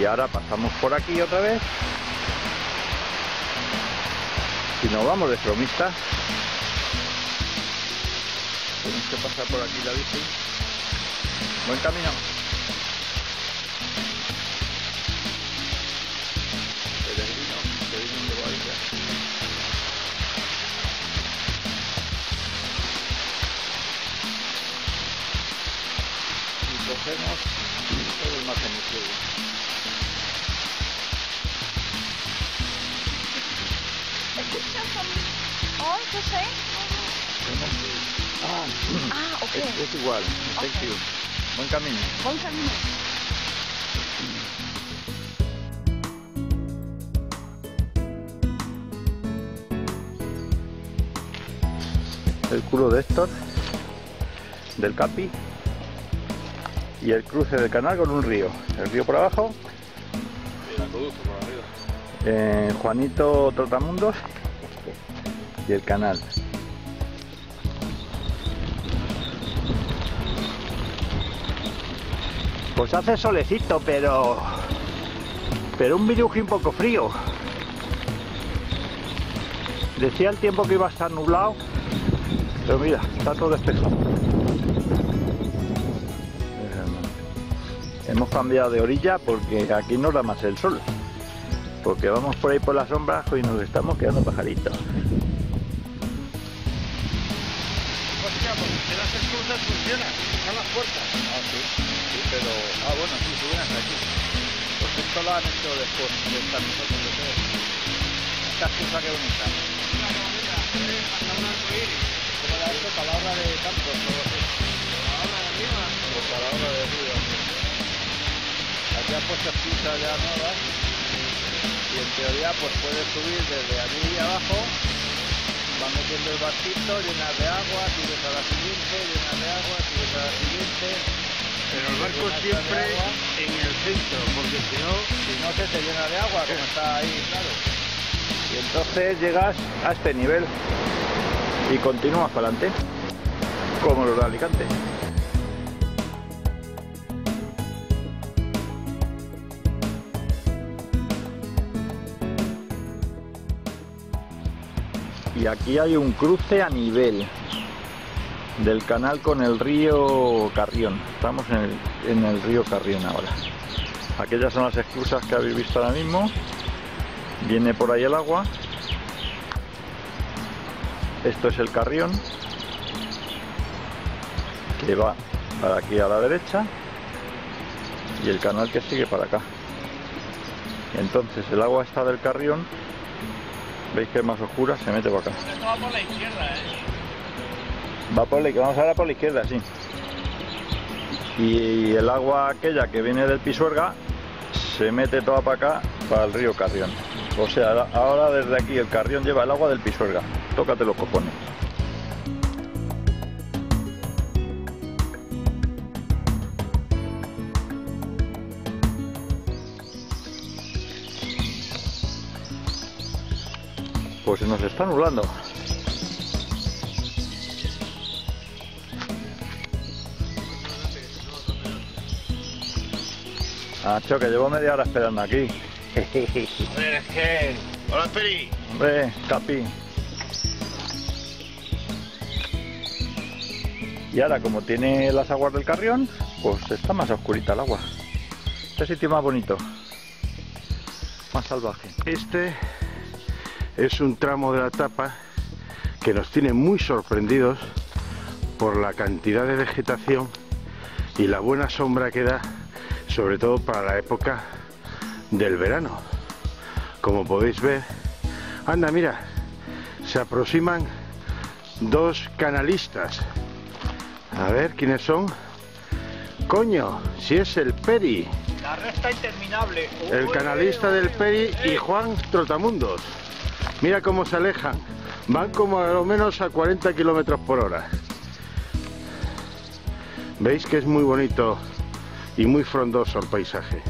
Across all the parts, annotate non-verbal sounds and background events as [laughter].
Y ahora pasamos por aquí otra vez. Y nos vamos de fromista. Tenemos que pasar por aquí la bici. Buen camino. Peregrino, peregrino de Boadilla. Y cogemos todo el margen izquierdo. The same? Ah, Ah, ok. es, es igual. Thank Ok. you. Buen camino. Buen camino. el culo de Héctor, del Capi y el cruce del canal con un río. El río por abajo, El acueducto por arriba. eh, Juanito Trotamundos y el canal. Pues hace solecito, pero pero un viruji un poco frío. Decía el tiempo que iba a estar nublado, pero mira, está todo despejado. Hemos cambiado de orilla porque aquí no da más el sol. Porque vamos por ahí por la sombra y nos estamos quedando pajaritos. Porque las excusas funcionan. Están las puertas. Ah, sí, sí, pero. Ah, bueno, sí, suben hasta aquí. Pues esto lo han hecho después de estar nosotros de todo. Esta excusa que bonita. Como la he hecho para la obra de campos, o algo así. O para la obra de río. Aquí han puesto excusas ya nuevas. Y en teoría, pues puedes subir desde allí abajo. Vas metiendo el barquito, llenas de agua, tires a la siguiente, llenas de agua, tires a la siguiente. Pero el barco siempre en el centro, porque si no, si no se te llena de agua, como está ahí, claro. Y entonces llegas a este nivel y continúas para adelante, como los de Alicante. Y aquí hay un cruce a nivel del canal con el río Carrión. Estamos en el, río Carrión ahora. Aquellas son las excusas que habéis visto ahora mismo. Viene por ahí el agua. Esto es el carrión. Que va para aquí a la derecha. Y el canal que sigue para acá. Entonces el agua está del carrión. Veis que es más oscura, se mete por acá. esto va por la izquierda, ¿eh? Va por la, vamos ahora por la izquierda, sí. Y el agua aquella que viene del Pisuerga se mete toda para acá, para el río Carrión. O sea, ahora- ahora desde aquí el Carrión lleva el agua del Pisuerga. Tócate los cojones. Pues se nos está nublando. Nacho, que llevo media hora esperando aquí. [laughs] Joder, es que... Hola, Peri. Hombre, Capi. Y ahora, como tiene las aguas del carrión, pues está más oscurita el agua. Este sitio más bonito. Más salvaje. Este es un tramo de la etapa que nos tiene muy sorprendidos por la cantidad de vegetación y la buena sombra que da, sobre todo para la época del verano. Como podéis ver, anda, mira, se aproximan dos canalistas. A ver quiénes son. Coño, si es el Peri. La recta interminable. El canalista del Peri y Juan Trotamundos. Mira cómo se alejan. Van como a lo menos a 40 kilómetros por hora. Veis que es muy bonito y muy frondoso el paisaje.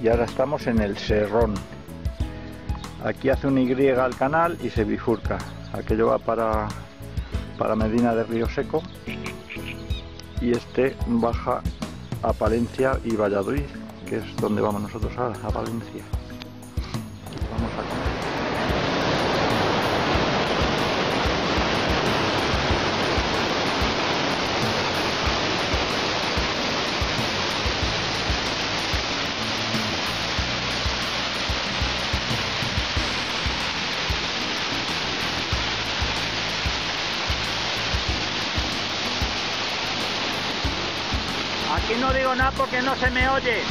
Y ahora estamos en el Serrón. Aquí hace un Y al canal y se bifurca. Aquello va para, para Medina de Río Seco. Y este baja a Palencia y Valladolid, que es donde vamos nosotros a Valencia. Aquí no digo nada porque no se me oye.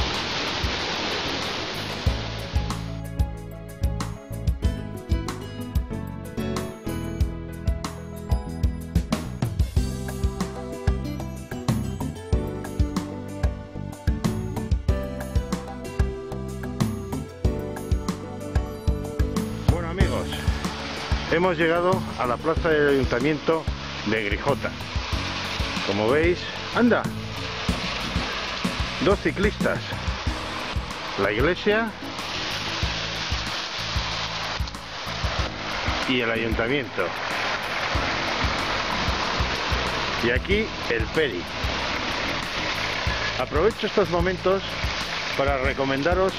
Bueno amigos, hemos llegado a la plaza del ayuntamiento de Grijota. Como veis, anda, dos ciclistas, la iglesia y el ayuntamiento. Y aquí el Peri. Aprovecho estos momentos para recomendaros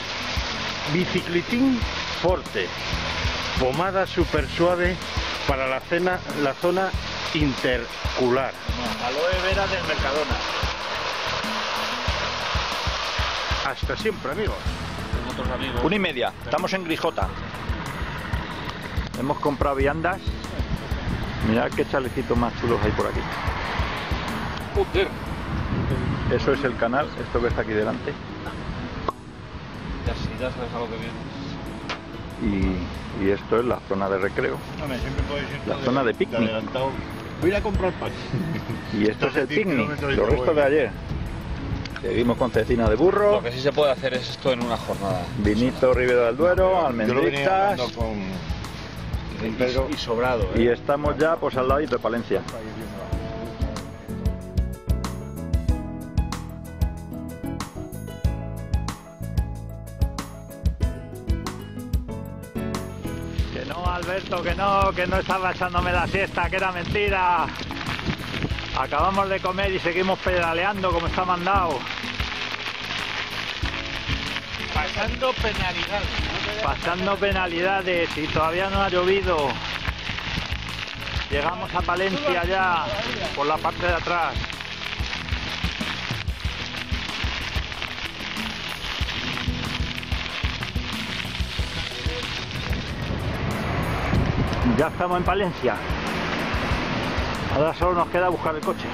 Biciclitín Forte, pomada super suave para la, cena, la zona intercular. Aloe vera del Mercadona. Hasta siempre amigos. Otros amigos. Una y media, estamos en Grijota. Hemos comprado viandas. Mirad qué chalecitos más chulos hay por aquí. Joder. Eso es el canal, esto que está aquí delante. Ya sí, ya sabes a lo que vienes. Y, y esto es la zona de recreo. siempre puedes ir La zona de picnic. Voy a comprar pan. Y esto es el [laughs] 100 picnic, restos voy. de ayer. Seguimos con cecina de burro, Lo que sí se puede hacer es esto en una jornada. vinito Ribera del Duero, Yo lo venía almendritas con, Pedro. Y sobrado, y ¿eh? estamos ya pues al ladito de Palencia. Que no, Alberto, que no, que no estaba echándome la siesta, que era mentira. Acabamos de comer y seguimos pedaleando como está mandado. Pasando penalidades. Pasando penalidades y todavía no ha llovido. Llegamos a Palencia ya, por la parte de atrás. Ya estamos en Palencia. Ahora solo nos queda buscar el coche.